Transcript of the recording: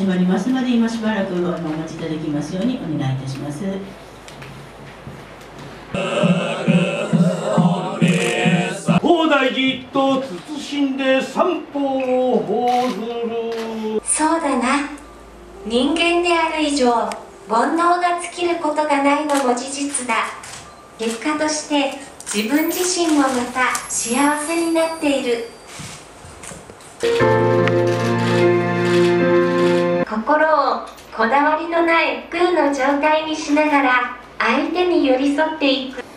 始まりますので今しばらくお待ちいただきますようにお願いいたします。東大寺一党慎んで三方を報ずる。そうだな。人間である以上煩悩が尽きることがないのも事実だ。結果として自分自身もまた幸せになっているこだわりのない空の状態にしながら相手に寄り添っていく。